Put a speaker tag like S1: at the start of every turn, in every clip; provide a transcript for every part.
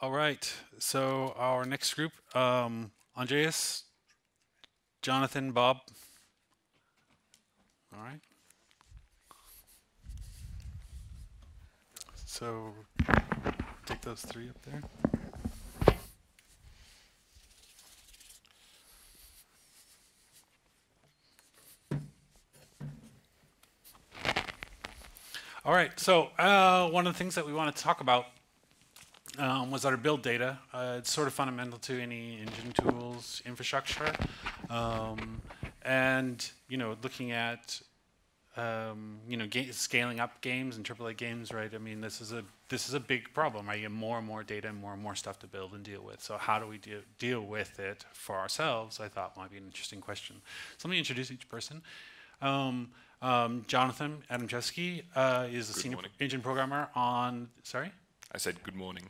S1: All right. So our next group, um, Andreas, Jonathan, Bob. All right. So take those three up there. All right, so uh, one of the things that we wanted to talk about um, was our build data. Uh, it's sort of fundamental to any engine tools infrastructure. Um, and, you know, looking at, um, you know, scaling up games and AAA games, right? I mean, this is a this is a big problem. I get more and more data and more and more stuff to build and deal with. So how do we de deal with it for ourselves? I thought might be an interesting question. So let me introduce each person. Um, um, Jonathan Adamczewski uh, is a
S2: good
S1: senior engine programmer on, sorry?
S2: I said good morning.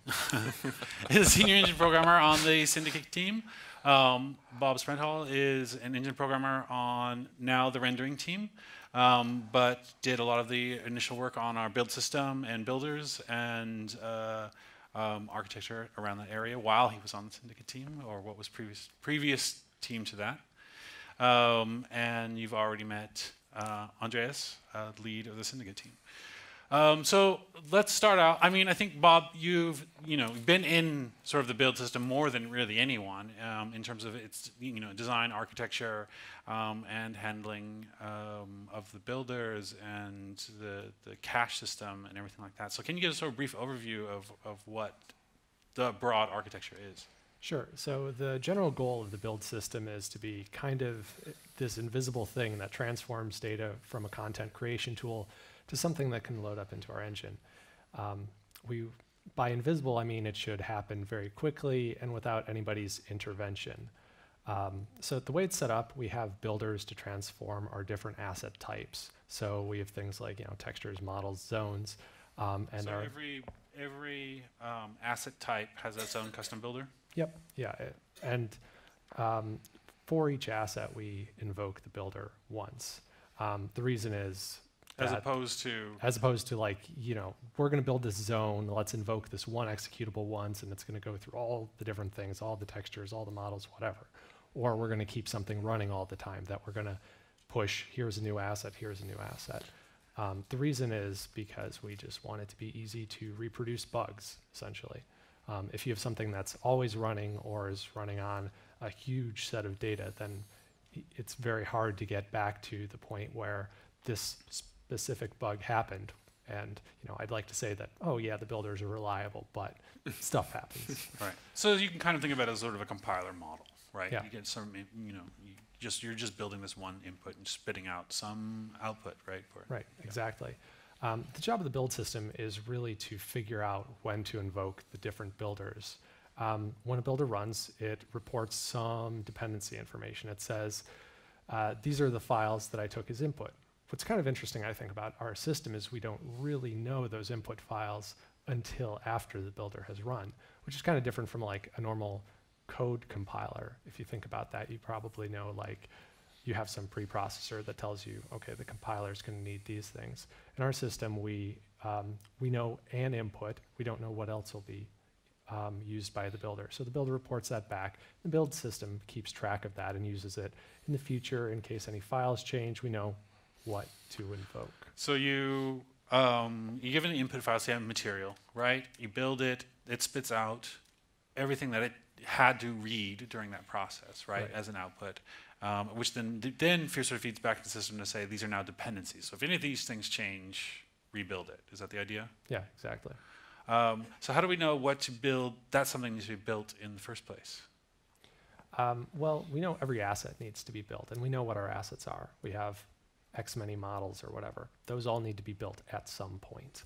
S1: is a senior engine programmer on the Syndicate team. Um, Bob Sprentall is an engine programmer on now the rendering team, um, but did a lot of the initial work on our build system and builders and uh, um, architecture around that area while he was on the Syndicate team, or what was previous previous team to that. Um, and you've already met uh, Andreas, uh, lead of the Syndicate team. Um, so let's start out. I mean, I think Bob, you've you know been in sort of the build system more than really anyone um, in terms of its you know design, architecture, um, and handling um, of the builders and the the cache system and everything like that. So can you give us a sort of a brief overview of of what the broad architecture is?
S3: Sure. So the general goal of the build system is to be kind of this invisible thing that transforms data from a content creation tool to something that can load up into our engine. Um, we, by invisible, I mean it should happen very quickly and without anybody's intervention. Um, so the way it's set up, we have builders to transform our different asset types. So we have things like you know textures, models, zones, um, and
S1: so
S3: our
S1: every every um, asset type has its own custom builder.
S3: Yep. Yeah. it- And um, for each asset, we invoke the builder once. Um, the reason is
S1: As
S3: that-
S1: opposed to
S3: as opposed to like you know we're going to build this zone. Let's invoke this one executable once, and it's going to go through all the different things, all the textures, all the models, whatever. Or we're going to keep something running all the time that we're going to push. Here's a new asset. Here's a new asset. Um, the reason is because we just want it to be easy to reproduce bugs, essentially. Um, if you have something that's always running or is running on a huge set of data, then it's very hard to get back to the point where this specific bug happened. And you know, I'd like to say that, oh yeah, the builders are reliable, but stuff happens.
S1: right. So you can kind of think of it as sort of a compiler model, right?
S3: Yeah.
S1: You get some, you know, you just you're just building this one input and spitting out some output, right? For
S3: Right, exactly. Um, the job of the build system is really to figure out when to invoke the different builders. Um, when a builder runs, it reports some dependency information. It says, uh, these are the files that I took as input. What's kind of interesting, I think, about our system is we don't really know those input files until after the builder has run, which is kind of different from like a normal code compiler. If you think about that, you probably know like you have some preprocessor that tells you, okay, the compiler is going to need these things. In our system, we um, we know an input. We don't know what else will be um, used by the builder. So the builder reports that back. The build system keeps track of that and uses it in the future in case any files change. We know what to invoke.
S1: So you um, you give an input file, say a material, right? You build it, it spits out everything that it had to read during that process, right,
S3: Right.
S1: as an output, um, which then then sort of feeds back to the system to say these are now dependencies. So if any of these things change, rebuild it. Is that the idea?
S3: Yeah, exactly.
S1: Um, so how do we know what to build? That's something that needs to be built in the first place.
S3: Um, well, we know every asset needs to be built, and we know what our assets are. We have X many models or whatever. Those all need to be built at some point.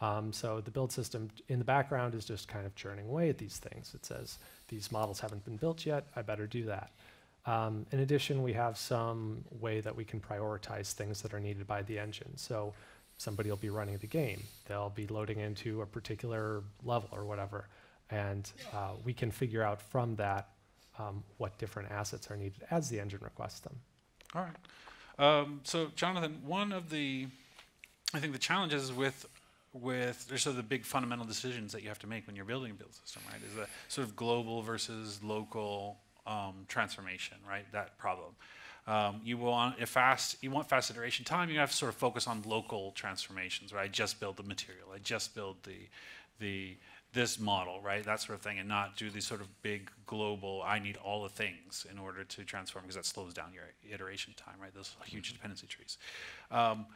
S3: Um, so the build system in the background is just kind of churning away at these things. It says, these models haven't been built yet, I better do that. Um, in addition, we have some way that we can prioritize things that are needed by the engine. So somebody will be running the game. They'll be loading into a particular level or whatever. And uh, we can figure out from that um, what different assets are needed as the engine requests them.
S1: All right. Um, so, Jonathan, one of the, I think the challenges with with there's sort of the big fundamental decisions that you have to make when you're building a build system, right? Is the sort of global versus local um, transformation, right? That problem. Um, you want a fast, you want fast iteration time. You have to sort of focus on local transformations, right? I just build the material. I just build the, the this model, right? That sort of thing, and not do these sort of big global. I need all the things in order to transform because that slows down your iteration time, right? Those huge dependency trees. Um,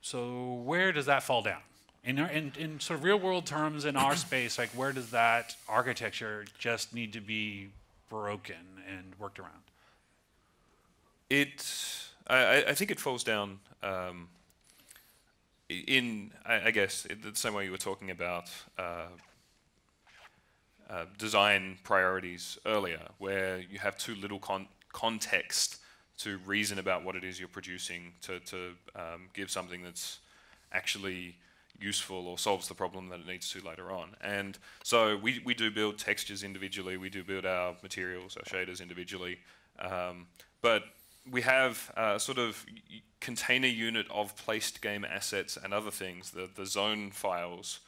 S1: so where does that fall down? In, our, in, in sort of real world terms in our space, like where does that architecture just need to be broken and worked around?
S2: It, I, I think it falls down um, in, I, I guess, the same way you were talking about uh, uh, design priorities earlier, where you have too little con context to reason about what it is you're producing to, to um, give something that's actually useful or solves the problem that it needs to later on. And so we, we do build textures individually, we do build our materials, our shaders individually, um, but we have a sort of container unit of placed game assets and other things, the, the zone files,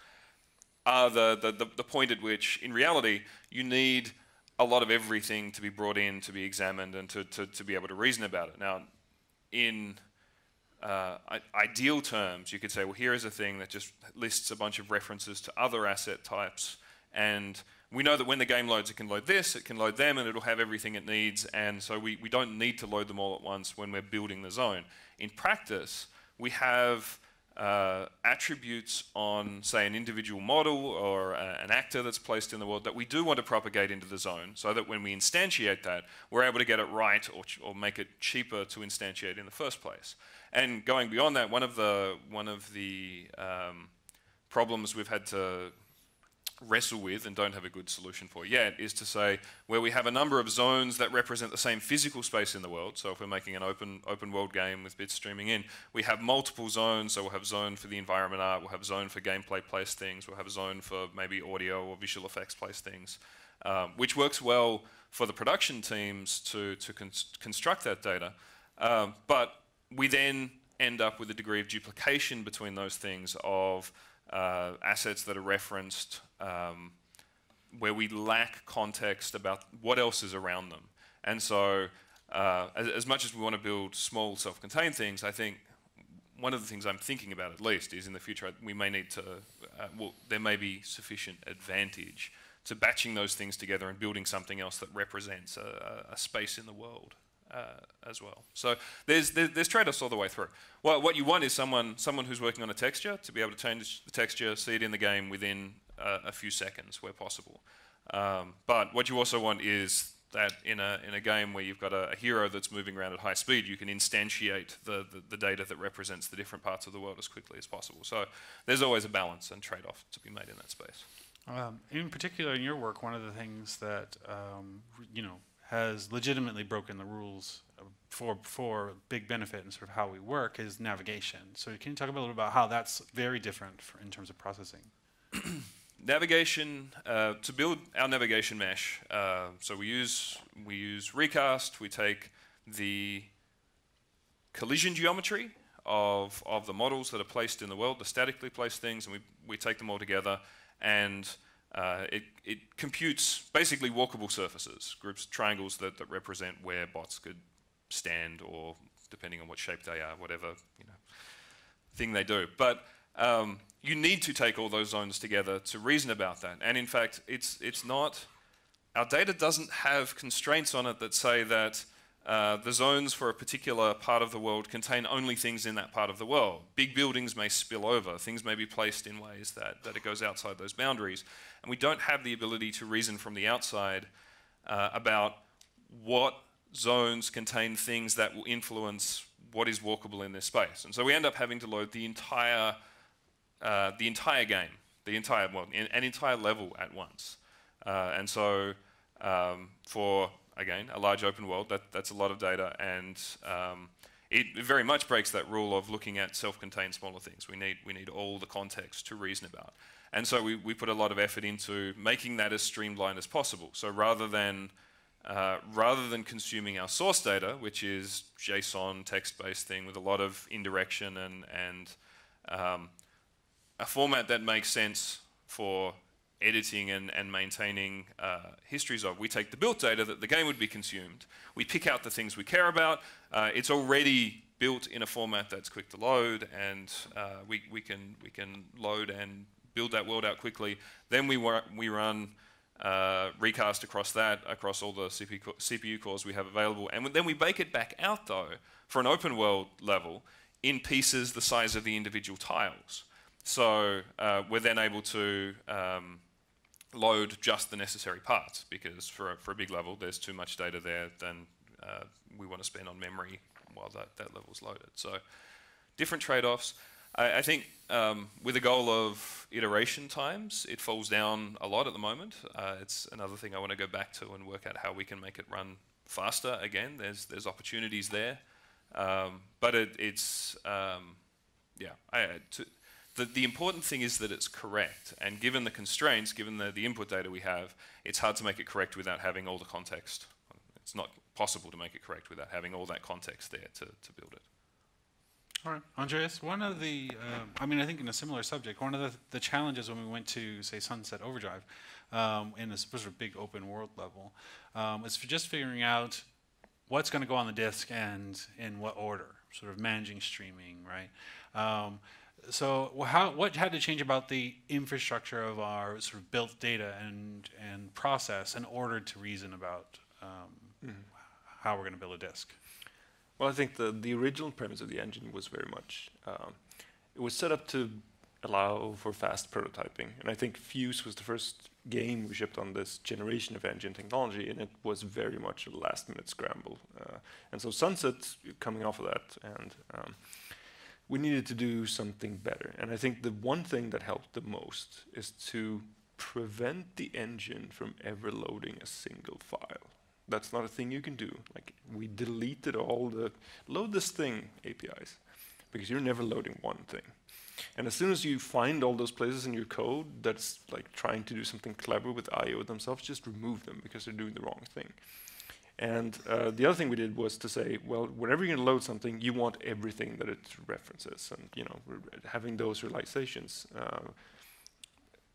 S2: are the, the, the, point at which, in reality, you need a lot of everything to be brought in, to be examined, and to, to, to be able to reason about it. Now, in uh, ideal terms, you could say, well, here is a thing that just lists a bunch of references to other asset types, and we know that when the game loads, it can load this, it can load them, and it'll have everything it needs, and so we, we don't need to load them all at once when we're building the zone. In practice, we have uh, attributes on, say, an individual model or uh, an actor that's placed in the world that we do want to propagate into the zone so that when we instantiate that, we're able to get it right or, or make it cheaper to instantiate in the first place. And going beyond that, one of the, one of the um, problems we've had to wrestle with and don't have a good solution for yet is to say where we have a number of zones that represent the same physical space in the world. So if we're making an open open world game with bits streaming in, we have multiple zones. So we'll have zone for the environment art, we'll have zone for gameplay placed things, we'll have a zone for maybe audio or visual effects placed things, um, which works well for the production teams to to con construct that data. Um, but we then end up with a degree of duplication between those things of uh, assets that are referenced um, where we lack context about what else is around them. And so, uh, as, as, much as we want to build small self-contained things, I think one of the things I'm thinking about at least is in the future we may need to, uh, well, there may be sufficient advantage to batching those things together and building something else that represents a, a space in the world uh, as well. So there's, there's, trade-offs all the way through. Well, what you want is someone, someone who's working on a texture to be able to change the texture, see it in the game within uh, a few seconds where possible. Um, but what you also want is that in a, in a game where you've got a, a, hero that's moving around at high speed, you can instantiate the, the, the, data that represents the different parts of the world as quickly as possible. So there's always a balance and trade-off to be made in that space.
S1: Um, in particular, in your work, one of the things that um, you know has legitimately broken the rules for for big benefit and sort of how we work is navigation. So can you talk a little bit about how that's very different for, in terms of processing?
S2: navigation uh, to build our navigation mesh. Uh, so we use we use recast. We take the collision geometry of of the models that are placed in the world, the statically placed things, and we we take them all together and uh, it, it, computes basically walkable surfaces, groups triangles that, that represent where bots could stand or depending on what shape they are, whatever you know, thing they do. But um, you need to take all those zones together to reason about that. And in fact, it's, it's not, our data doesn't have constraints on it that say that uh, the zones for a particular part of the world contain only things in that part of the world. Big buildings may spill over, things may be placed in ways that, that it goes outside those boundaries. And we don't have the ability to reason from the outside uh, about what zones contain things that will influence what is walkable in this space. And so we end up having to load the entire, uh, the entire game, the entire, well, an entire level at once. Uh, and so um, for again, a large open world, that, that's a lot of data, and um, it very much breaks that rule of looking at self-contained smaller things. We need, we need all the context to reason about. And so we, we put a lot of effort into making that as streamlined as possible. So rather than, uh, rather than consuming our source data, which is JSON text-based thing with a lot of indirection and, and um, a format that makes sense for editing and, and maintaining uh, histories of. We take the built data that the game would be consumed, we pick out the things we care about. Uh, it's already built in a format that's quick to load, and uh, we, we, can, we can load and build that world out quickly. Then we, we run uh, recast across that, across all the CPU, co CPU cores we have available, and then we bake it back out, though, for an open world level in pieces the size of the individual tiles. So uh, we're then able to um, load just the necessary parts because for a, for a big level, there's too much data there than uh, we want to spend on memory while that, that level is loaded. So different trade-offs. I, I, think um, with the goal of iteration times, it falls down a lot at the moment. Uh, it's another thing I want to go back to and work out how we can make it run faster again. There's, there's opportunities there. Um, but it, it's, um, yeah, I, to, the, the important thing is that it's correct. And given the constraints, given the, the input data we have, it's hard to make it correct without having all the context. It's not possible to make it correct without having all that context there to, to build it.
S1: All right, Andreas, one of the, um, I mean, I think in a similar subject, one of the, the challenges when we went to, say, Sunset Overdrive, um, in a sort of big open world level, um, is just figuring out what's going to go on the disk and in what order, sort of managing streaming, right? Um, so how, what had to change about the infrastructure of our sort of built data and, and process in order to reason about um, mm. how we're going to build a disk?
S4: Well, I think the, the original premise of the engine was very much, um, it was set up to allow for fast prototyping. And I think Fuse was the first game we shipped on this generation of engine technology, and it was very much a last minute scramble. Uh, and so Sunset coming off of that, and um, we needed to do something better. And I think the one thing that helped the most is to prevent the engine from ever loading a single file. That's not a thing you can do. Like we deleted all the load this thing APIs because you're never loading one thing. And as soon as you find all those places in your code that's like trying to do something clever with IO themselves, just remove them because they're doing the wrong thing. And uh, the other thing we did was to say, well, whenever you're going to load something, you want everything that it references, and you know, having those realizations. Uh,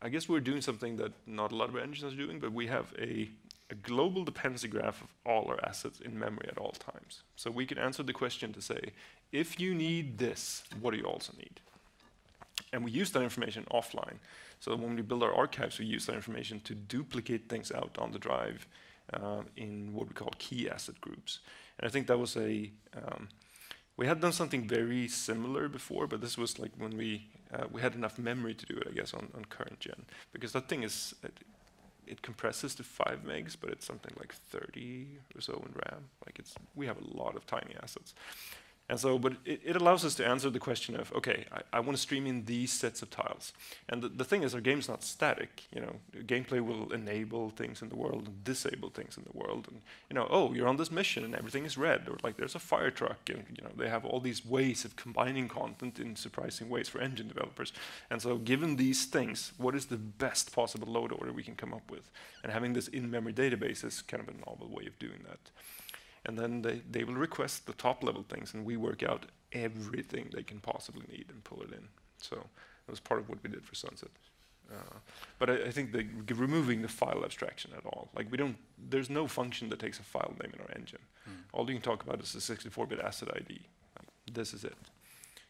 S4: I guess we're doing something that not a lot of engines are doing, but we have a, a global dependency graph of all our assets in memory at all times. So we can answer the question to say, if you need this, what do you also need? And we use that information offline. So when we build our archives, we use that information to duplicate things out on the drive uh, in what we call key asset groups. And I think that was a, um, we had done something very similar before, but this was like when we, uh, we had enough memory to do it, I guess, on, on current gen. Because that thing is, it, it compresses to 5 megs, but it's something like 30 or so in RAM. Like it's, we have a lot of tiny assets. And so, but it, it, allows us to answer the question of, okay, I, I want to stream in these sets of tiles. And the, the thing is, our game's not static. You know, gameplay will enable things in the world and disable things in the world. And you know, oh, you're on this mission and everything is red, or like there's a fire truck, and you know, they have all these ways of combining content in surprising ways for engine developers. And so, given these things, what is the best possible load order we can come up with? And having this in-memory database is kind of a novel way of doing that and then they, they will request the top level things, and we work out everything they can possibly need and pull it in. So that was part of what we did for Sunset. Uh, but I, I, think the, removing the file abstraction at all, like we don't, there's no function that takes a file name in our engine. Mm. All you can talk about is the 64-bit asset ID. Like, this is it.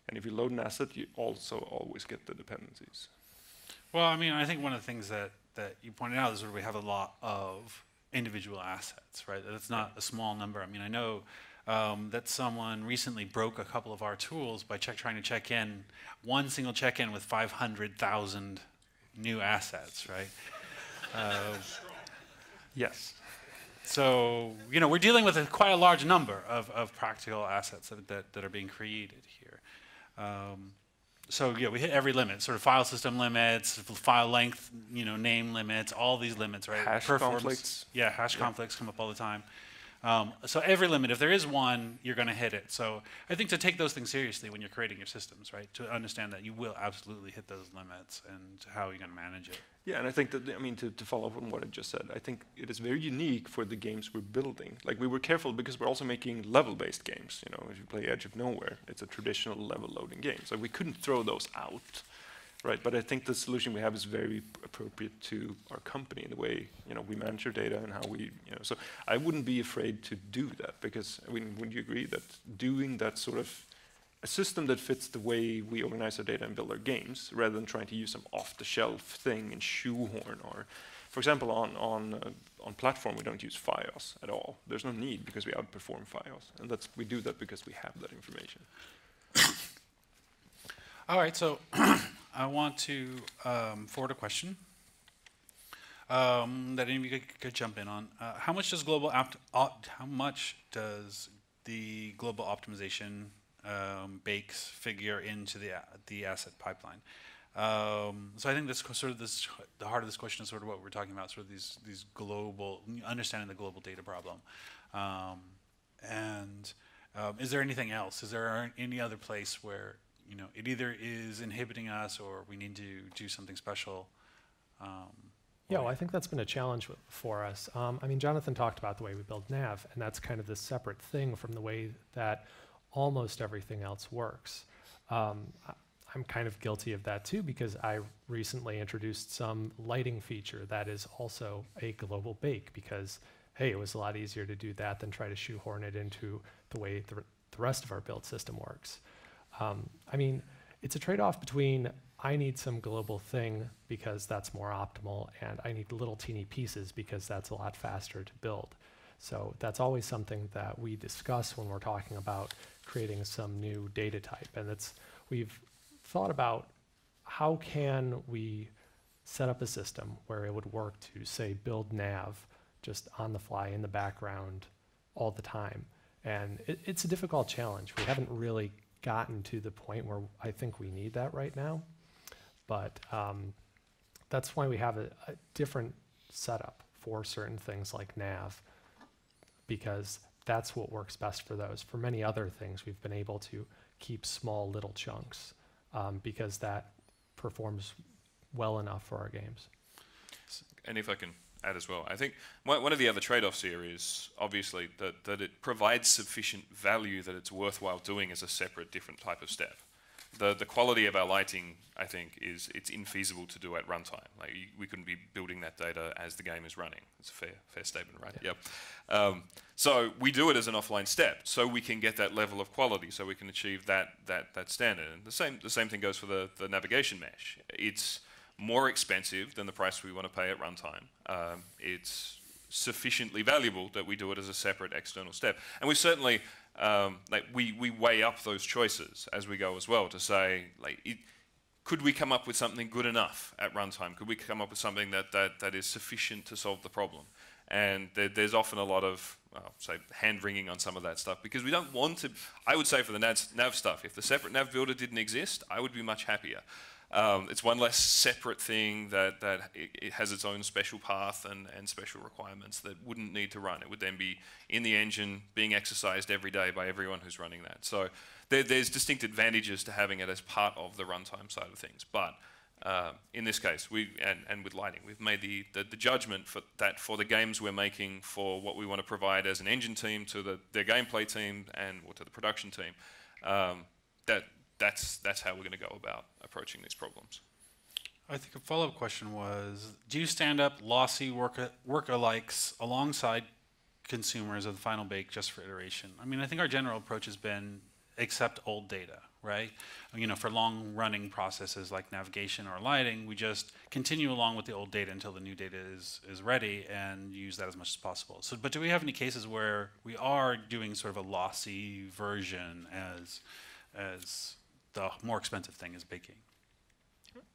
S4: And if you load an asset, you also always get the dependencies.
S1: Well, I mean, I think one of the things that, that you pointed out is that we have a lot of individual assets, right? That's not a small number. I mean, I know um, that someone recently broke a couple of our tools by check, trying to check in one single check-in with 500,000 new assets, right? Uh,
S4: yes.
S1: So, you know, we're dealing with a, quite a large number of, of practical assets that, that, that are being created here. Um, so yeah, we hit every limit, sort of file system limits, file length, you know, name limits, all these limits, right?
S4: Hash conflicts.
S1: Yeah, hash yeah. conflicts come up all the time. Um, so every limit, if there is one, you're going to hit it. So I think to take those things seriously when you're creating your systems, right? To understand that you will absolutely hit those limits and how you're going to manage it.
S4: Yeah, and I think that, I mean, to, to follow up on what I just said, I think it is very unique for the games we're building. Like, we were careful because we're also making level-based games. You know, if you play Edge of Nowhere, it's a traditional level-loading game. So we couldn't throw those out. Right? But I think the solution we have is very appropriate to our company in the way you know we manage our data and how we you know. So I wouldn't be afraid to do that because I mean, would you agree that doing that sort of a system that fits the way we organize our data and build our games, rather than trying to use some off-the-shelf thing and shoehorn or, for example, on on uh, on platform we don't use FiOS at all. There's no need because we outperform FiOS, and that's we do that because we have that information.
S1: All right, so I want to um, forward a question um, that any of you could, could jump in on. Uh, how much does global opt, opt, how much does the global optimization um, bakes figure into the the asset pipeline? Um, so I think this sort of this the heart of this question is sort of what we're talking about, sort of these these global understanding the global data problem, um, and um, is there anything else? Is there any other place where you know it either is inhibiting us or we need to do something special? Um,
S3: Yeah, well, I think that's been a challenge for us. Um, I mean, Jonathan talked about the way we build nav, and that's kind of this separate thing from the way that almost everything else works. Um, I'm kind of guilty of that too because I recently introduced some lighting feature that is also a global bake because, hey, it was a lot easier to do that than try to shoehorn it into the way the, r- the rest of our build system works. Um, I mean, it's a trade-off between I need some global thing because that's more optimal, and I need little teeny pieces because that's a lot faster to build. So that's always something that we discuss when we're talking about creating some new data type, and it's we've thought about how can we set up a system where it would work to say build nav just on the fly in the background all the time. And it, it's a difficult challenge. We haven't really gotten to the point where i think we need that right now. But um, that's why we have a, a different setup for certain things like nav because that's what works best for those. For many other things we've been able to keep small little chunks um, because that performs well enough for our games.
S2: And if I can add as well, I think one one of the other trade-offs here is obviously that, that it provides sufficient value that it's worthwhile doing as a separate, different type of step. The, the quality of our lighting, I think, is it's infeasible to do at runtime. Like you, we couldn't be building that data as the game is running. It's a fair, fair statement, right? Yep. Um, so we do it as an offline step, so we can get that level of quality, so we can achieve that that that standard. And the same the same thing goes for the the navigation mesh. It's more expensive than the price we want to pay at runtime. Um, it's sufficiently valuable that we do it as a separate external step. And we certainly, um, like, we, we weigh up those choices as we go as well to say, like, it, could we come up with something good enough at runtime? Could we come up with something that, that, that is sufficient to solve the problem? And there, there's often a lot of, well, say, hand wringing on some of that stuff because we don't want to. I would say for the nav, nav stuff, if the separate nav builder didn't exist, I would be much happier. Um, it's one less separate thing that, that it, it has its own special path and, and special requirements that wouldn't need to run. It would then be in the engine being exercised every day by everyone who's running that. So there, there's distinct advantages to having it as part of the runtime side of things. But uh, in this case, we and, and with lighting, we've made the, the, the judgment for that for the games we're making, for what we want to provide as an engine team to the, their gameplay team and or to the production team. Um, that that's that's how we're going to go about approaching these problems.
S1: I think a follow-up question was: Do you stand up lossy work workalikes alongside consumers of the final bake just for iteration? I mean, I think our general approach has been accept old data, right? You know, for long-running processes like navigation or lighting, we just continue along with the old data until the new data is is ready and use that as much as possible. So, but do we have any cases where we are doing sort of a lossy version as as the more expensive thing is baking?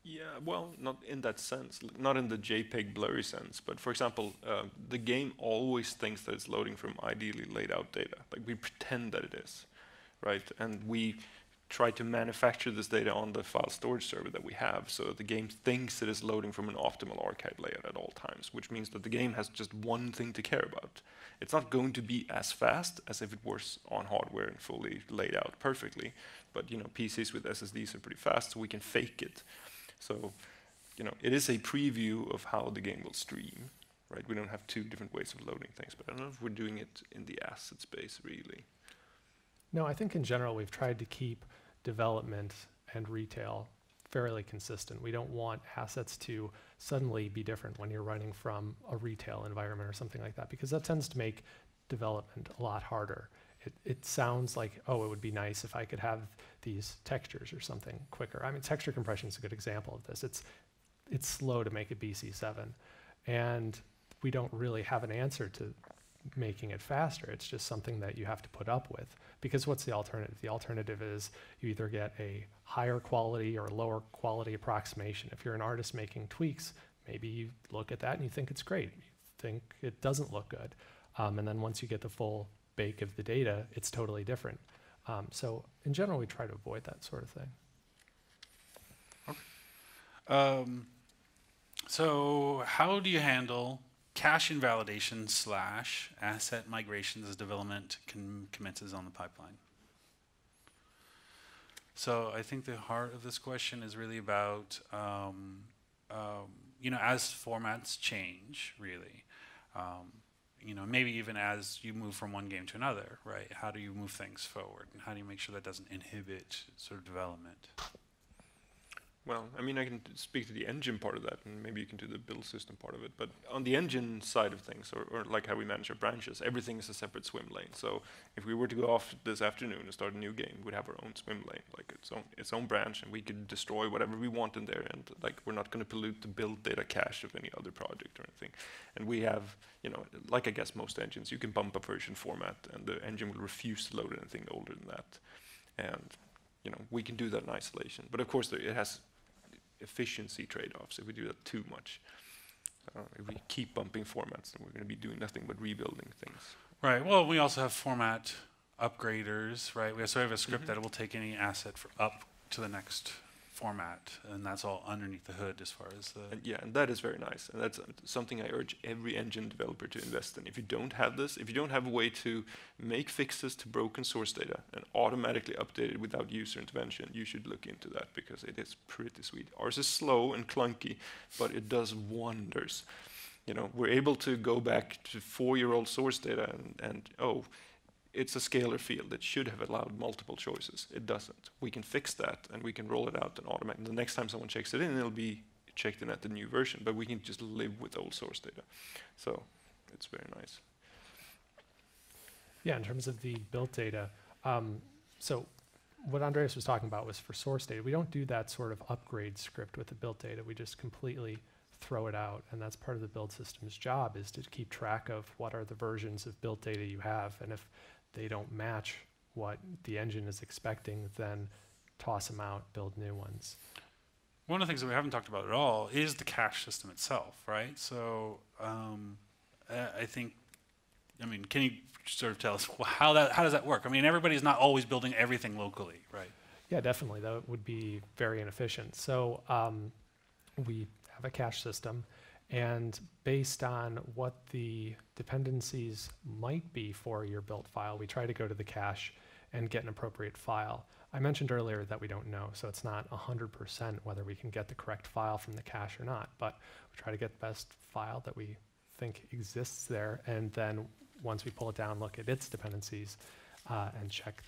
S4: Yeah, well, not in that sense, not in the JPEG blurry sense, but for example, uh, the game always thinks that it's loading from ideally laid out data. Like we pretend that it is, right? And we try to manufacture this data on the file storage server that we have, so the game thinks it is loading from an optimal archive layout at all times, which means that the game has just one thing to care about. It's not going to be as fast as if it was on hardware and fully laid out perfectly, but you know, PCs with SSDs are pretty fast, so we can fake it. So, you know, it is a preview of how the game will stream, right? We don't have two different ways of loading things, but I don't know if we're doing it in the asset space really.
S3: No, I think in general we've tried to keep development and retail fairly consistent. We don't want assets to suddenly be different when you're running from a retail environment or something like that, because that tends to make development a lot harder. It, it sounds like, oh, it would be nice if I could have these textures or something quicker. I mean, texture compression is a good example of this. It's, it's slow to make a BC7, and we don't really have an answer to making it faster. It's just something that you have to put up with. Because what's the alternative? The alternative is you either get a higher quality or lower quality approximation. If you're an artist making tweaks, maybe you look at that and you think it's great. You think it doesn't look good. Um, and then once you get the full bake of the data, it's totally different. Um, so in general, we try to avoid that sort of thing.
S1: Um, so how do you handle cache invalidation slash asset migrations as development com commences on the pipeline? So I think the heart of this question is really about, um, um, you know, as formats change, really, um, you know, maybe even as you move from one game to another, right? How do you move things forward, and how do you make sure that doesn't inhibit sort of development?
S4: Well, I mean, I can speak to the engine part of that, and maybe you can do the build system part of it. But on the engine side of things, or, or like how we manage our branches, everything is a separate swim lane. So if we were to go off this afternoon and start a new game, we'd have our own swim lane, like its own its own branch, and we could destroy whatever we want in there. And like we're not going to pollute the build data cache of any other project or anything. And we have, you know, like I guess most engines, you can bump a version format, and the engine will refuse to load anything older than that. And you know, we can do that in isolation. But of course, it has efficiency trade-offs if we do that too much. Uh, if we keep bumping formats, then we're going to be doing nothing but rebuilding things.
S1: Right. Well, we also have format upgraders, right? We have, so we have a script
S4: Mhm.
S1: that will take any asset for up to the next format, and that's all underneath the hood as far as the.
S4: And yeah, and that is very nice. And that's something I urge every engine developer to invest in. If you don't have this, if you don't have a way to make fixes to broken source data and automatically update it without user intervention, you should look into that because it is pretty sweet. Ours is slow and clunky, but it does wonders. You know, we're able to go back to four-year-old source data and, and oh, it's a scalar field that should have allowed multiple choices. It doesn't. We can fix that and we can roll it out and automate. The next time someone checks it in, it'll be checked in at the new version, but we can just live with old source data. So it's very nice.
S3: Yeah, in terms of the built data, um, so what Andreas was talking about was for source data. We don't do that sort of upgrade script with the built data. We just completely throw it out, and that's part of the build system's job is to keep track of what are the versions of built data you have, and if they don't match what the engine is expecting, then toss them out, build new ones.
S1: One of the things that we haven't talked about at all is the cache system itself, right? So um, I think, I mean, can you sort of tell us how that how does that work? I mean, everybody's not always building everything locally, right?
S3: Yeah, definitely. That would be very inefficient. So um, we have a cache system, and based on what the dependencies might be for your built file, we try to go to the cache and get an appropriate file. I mentioned earlier that we don't know, so it's not 100% whether we can get the correct file from the cache or not, but we try to get the best file that we think exists there, and then once we pull it down, look at its dependencies uh, and check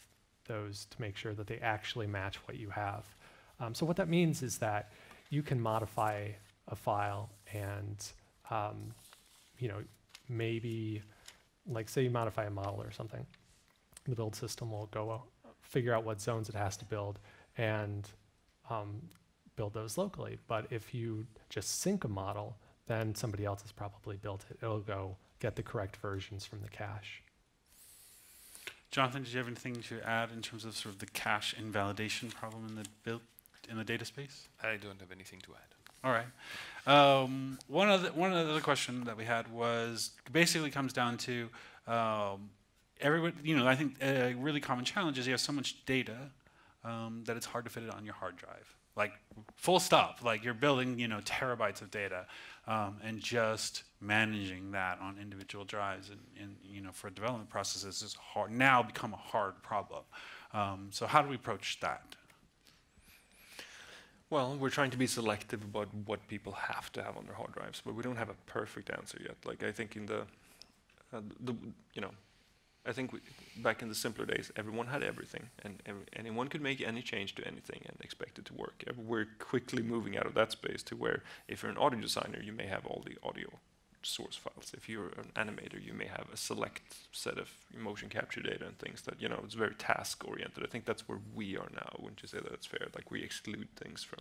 S3: those to make sure that they actually match what you have. Um, so what that means is that you can modify a file and, um, you know, maybe, like say you modify a model or something, the build system will go figure out what zones it has to build and um, build those locally. But if you just sync a model, then somebody else has probably built it. It'll go get the correct versions from the cache.
S1: Jonathan, did you have anything to add in terms of sort of the cache invalidation problem in the build in the data space?
S2: I don't have anything to add.
S1: All right. Um, one other one other question that we had was basically comes down to um, everyone. You know, I think a really common challenge is you have so much data um, that it's hard to fit it on your hard drive. Like full stop. Like you're building, you know, terabytes of data, um, and just managing that on individual drives and, and you know for development processes is hard now become a hard problem. Um, so how do we approach that?
S4: Well, we're trying to be selective about what people have to have on their hard drives, but we don't have a perfect answer yet. Like I think in the, uh, the you know, I think we, back in the simpler days, everyone had everything, and every, anyone could make any change to anything and expect it to work. We're quickly moving out of that space to where, if you're an audio designer, you may have all the audio source files. If you're an animator, you may have a select set of motion capture data and things that you know. It's very task oriented. I think that's where we are now. Wouldn't you say that it's fair? Like we exclude things from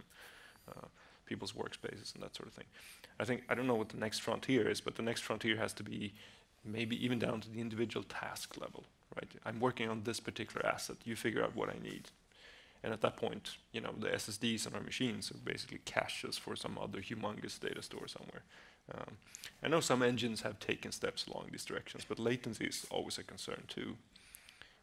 S4: uh, people's workspaces and that sort of thing. I think I don't know what the next frontier is, but the next frontier has to be maybe even down to the individual task level, right? I'm working on this particular asset. You figure out what I need. And at that point, you know, the SSDs on our machines are basically caches for some other humongous data store somewhere. Um, I know some engines have taken steps along these directions, but latency is always a concern too.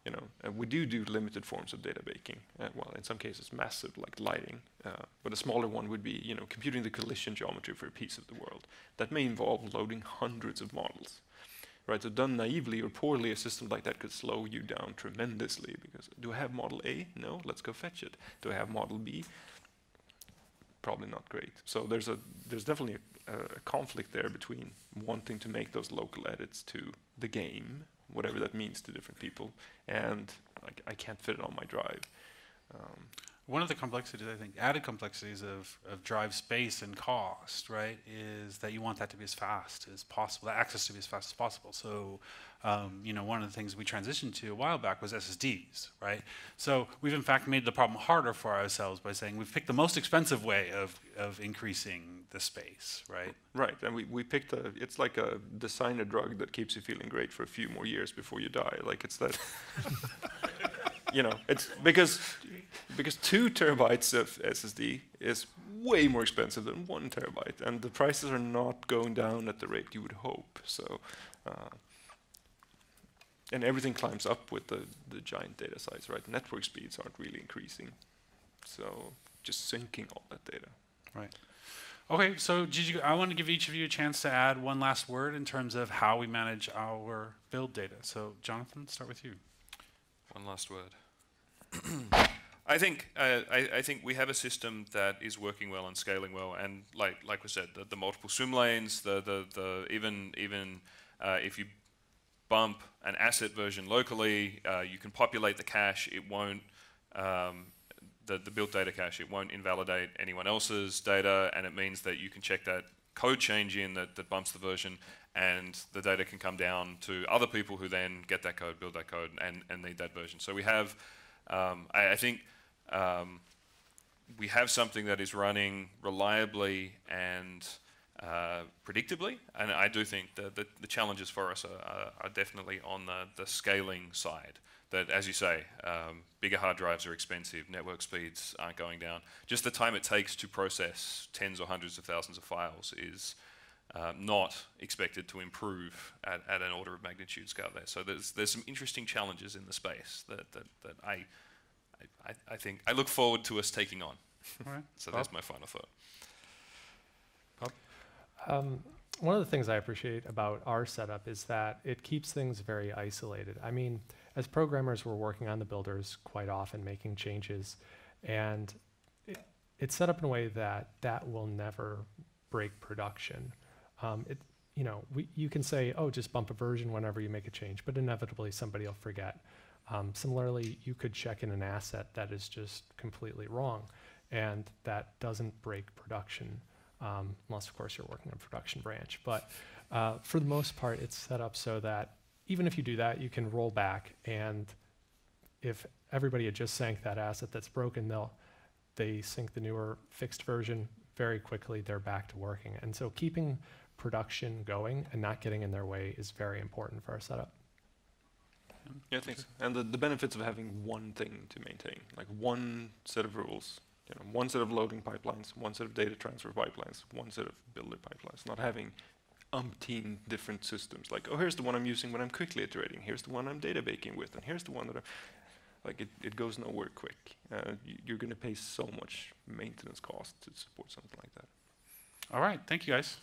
S4: You know, and we do do limited forms of data baking. Uh, well, in some cases, massive, like lighting. Uh, but a smaller one would be, you know, computing the collision geometry for a piece of the world. That may involve loading hundreds of models right? So done naively or poorly, a system like that could slow you down tremendously because do I have model A? No, let's go fetch it. Do I have model B? Probably not great. So there's a there's definitely a, a conflict there between wanting to make those local edits to the game, whatever that means to different people, and like I can't fit it on my drive. Um,
S1: One of the complexities, I think, added complexities of, of drive space and cost, right, is that you want that to be as fast as possible, that access to be as fast as possible. So, um, you know, one of the things we transitioned to a while back was SSDs, right? So we've in fact made the problem harder for ourselves by saying we've picked the most expensive way of, of increasing the space, right?
S4: Right, and we, we picked a, it's like a designer drug that keeps you feeling great for a few more years before you die. Like it's that, you know, it's because, because two terabytes of SSD is way more expensive than one terabyte, and the prices are not going down at the rate you would hope. So, uh, and everything climbs up with the, the giant data size, right? Network speeds aren't really increasing. So just syncing all that data.
S1: Right. Okay, so Gigi, I want to give each of you a chance to add one last word in terms of how we manage our build data. So, Jonathan, start with you.
S2: One last word. I think uh, I, I think we have a system that is working well and scaling well, and like like we said, the, the multiple swim lanes, the the, the even even uh, if you bump an asset version locally, uh, you can populate the cache. It won't um, the the built data cache. It won't invalidate anyone else's data, and it means that you can check that code change in that, that bumps the version, and the data can come down to other people who then get that code, build that code, and, and need that version. So we have, um, I, I, think, um, we have something that is running reliably and uh, predictably, and I do think that the, the challenges for us are, are, are, definitely on the, the scaling side. That, as you say, um, bigger hard drives are expensive, network speeds aren't going down. Just the time it takes to process tens or hundreds of thousands of files is uh, not expected to improve at, at, an order of magnitude scale there. So there's there's some interesting challenges in the space that that, that I, I I think I look forward to us taking on. so Bob? that's my final thought.
S3: Bob? Um, one of the things I appreciate about our setup is that it keeps things very isolated. I mean, as programmers, we're working on the builders quite often, making changes, and it, it's set up in a way that that will never break production. Um, it, you know, we, you can say, oh, just bump a version whenever you make a change, but inevitably somebody will forget. Um, similarly, you could check in an asset that is just completely wrong, and that doesn't break production, um, unless, of course, you're working on a production branch. But uh, for the most part, it's set up so that even if you do that, you can roll back, and if everybody had just sank that asset that's broken, they'll they sync the newer fixed version very quickly. They're back to working, and so keeping production going and not getting in their way is very important for our setup.
S4: Yeah, thanks. And the, the benefits of having one thing to maintain, like one set of rules, you know, one set of loading pipelines, one set of data transfer pipelines, one set of builder pipelines, not having umpteen different systems. Like, oh, here's the one I'm using when I'm quickly iterating. Here's the one I'm data baking with, and here's the one that I'm like it, it goes nowhere quick. Uh, you're going to pay so much maintenance cost to support something like that.
S1: All right, thank you guys.